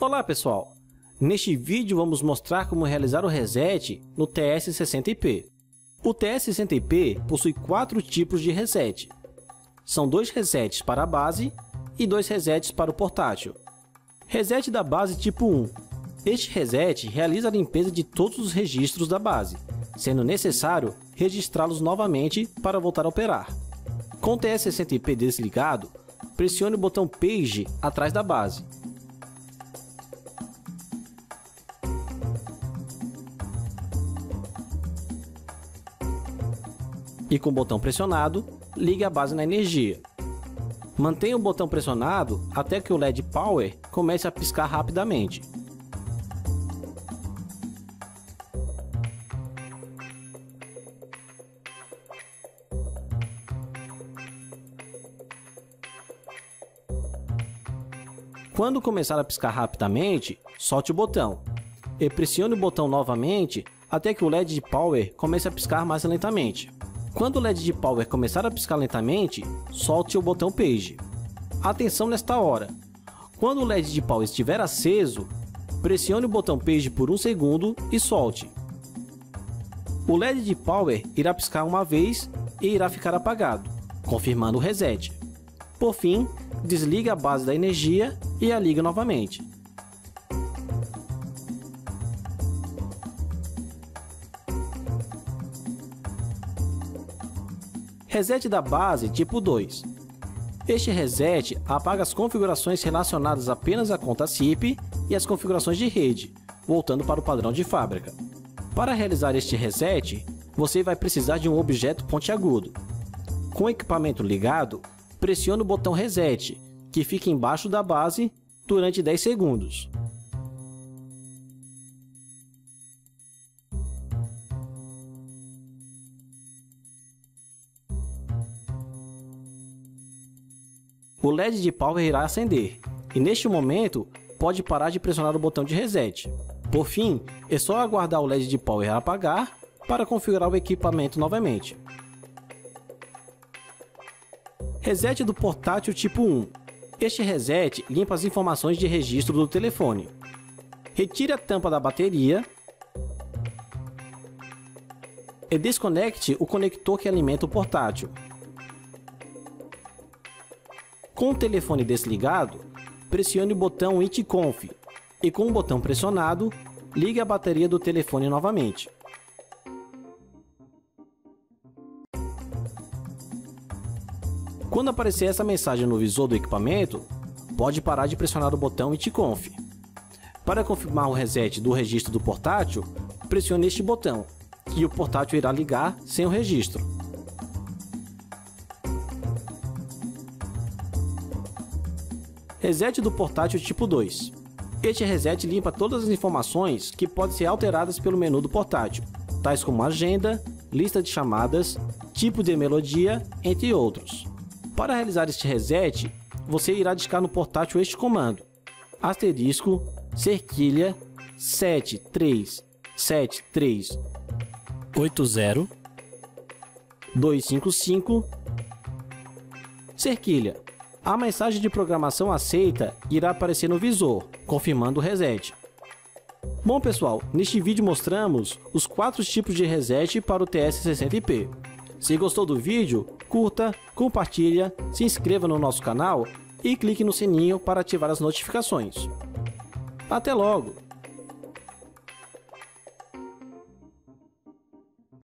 Olá pessoal! Neste vídeo vamos mostrar como realizar o reset no TS60IP. O TS60IP possui quatro tipos de reset. São dois resets para a base e dois resets para o portátil. Reset da base tipo 1. Este reset realiza a limpeza de todos os registros da base, sendo necessário registrá-los novamente para voltar a operar. Com o TS60IP desligado, pressione o botão Page atrás da base. E com o botão pressionado, ligue a base na energia. Mantenha o botão pressionado até que o LED Power comece a piscar rapidamente. Quando começar a piscar rapidamente, solte o botão e pressione o botão novamente até que o LED de Power comece a piscar mais lentamente. Quando o LED de Power começar a piscar lentamente, solte o botão Page. Atenção nesta hora! Quando o LED de Power estiver aceso, pressione o botão Page por um segundo e solte. O LED de Power irá piscar uma vez e irá ficar apagado, confirmando o reset. Por fim, desliga a base da energia e a liga novamente. Reset da base tipo 2. Este reset apaga as configurações relacionadas apenas à conta SIP e as configurações de rede, voltando para o padrão de fábrica. Para realizar este reset, você vai precisar de um objeto pontiagudo. Com o equipamento ligado, pressione o botão Reset, que fica embaixo da base, durante 10 segundos. O LED de power irá acender, e neste momento pode parar de pressionar o botão de reset. Por fim, é só aguardar o LED de power apagar para configurar o equipamento novamente. Reset do portátil tipo 1. Este reset limpa as informações de registro do telefone. Retire a tampa da bateria e desconecte o conector que alimenta o portátil. Com o telefone desligado, pressione o botão ITConf e com o botão pressionado, ligue a bateria do telefone novamente. Quando aparecer essa mensagem no visor do equipamento, pode parar de pressionar o botão ITConf. Para confirmar o reset do registro do portátil, pressione este botão e o portátil irá ligar sem o registro. Reset do portátil tipo 2. Este reset limpa todas as informações que podem ser alteradas pelo menu do portátil, tais como agenda, lista de chamadas, tipo de melodia, entre outros. Para realizar este reset, você irá discar no portátil este comando asterisco cerquilha 737380 255 cerquilha. A mensagem de programação aceita irá aparecer no visor, confirmando o reset. Bom pessoal, neste vídeo mostramos os quatro tipos de reset para o TS60IP. Se gostou do vídeo, curta, compartilha, se inscreva no nosso canal e clique no sininho para ativar as notificações. Até logo!